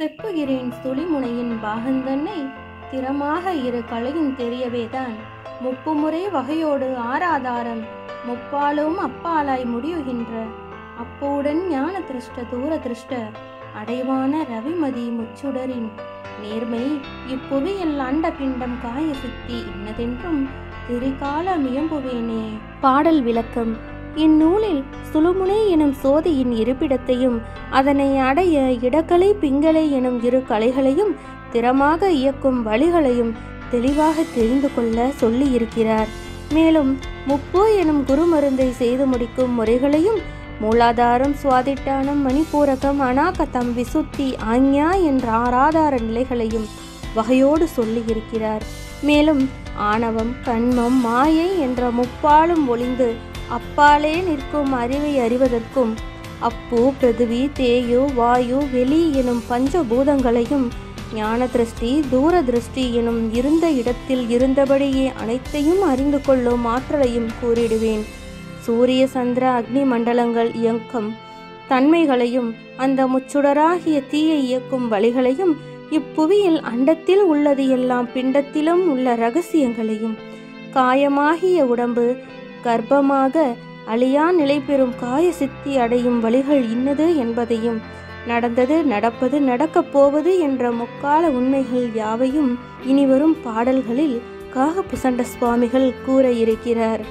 செப்புகிறேன் சுழிமுனையின் பாகந்தன்னை. திறமாக இரு கலையும் தெரியவேதான். முப்பு முறை வகையோடு ஆராதாரம். முப்பாலும் அப்பாலாய் முடியுகின்ற. அப்போடன் ஞான திருஷ்ட தூர திருஷ்ட அடைவான ரவிமதி முச்சுடரின். நேர்மை இப்புவியில் அண்ட பிண்டம் காய சித்தி இன்னதென்றும் திரிகால மியம்புவேனே பாடல் விளக்கம். இந்நூலில் சுழுமுனை எனும் சோதியின் இருப்பிடத்தையும் அதனை அடைய இடக்கலை பிங்கலை எனும் இரு கலைகளையும் திறமாக இயக்கும் வழிகளையும் தெளிவாக தெரிந்து கொள்ள சொல்லியிருக்கிறார். மேலும் முப்போ எனும் குருமருந்தை செய்து முடிக்கும் முறைகளையும் மூலாதாரம் சுவாதிட்டானம் மணிப்பூரகம் அனாகதம் விசுத்தி ஆஞ்ஞா என்ற ஆராதார நிலைகளையும் வகையோடு சொல்லியிருக்கிறார். மேலும் ஆணவம் கண்மம் மாயை என்ற முப்பாலும் ஒளிந்து அப்பாலே நிற்கும் அறிவை அறிவதற்கும் அப்பு பிருதிவி தேயு வாயு வெளி எனும் பஞ்சபூதங்களையும் ஞான திருஷ்டி தூர திருஷ்டி எனும் இருந்த இடத்தில் இருந்தபடியே அனைத்தையும் அறிந்து கொள்ளும் ஆற்றலையும் கூறிடுவேன். சூரிய சந்திர அக்னி மண்டலங்கள் இயக்கம் தன்மைகளையும் அந்த முச்சுடராகிய தீயை இயக்கும் வழிகளையும் இப்புவியில் அண்டத்தில் உள்ளது எல்லாம் பிண்டத்திலும் உள்ள ரகசியங்களையும் காயமாகிய உடம்பு கர்ப்பமாக அழியா நிலை பெறும் காய சித்தி அடையும் வழிகள் இன்னது என்பதையும் நடந்தது நடப்பது நடக்கப் போவது என்ற முக்கால உண்மைகள் யாவையும் இனிவரும் பாடல்களில் காகபுசண்ட சுவாமிகள் கூற இருக்கிறார்.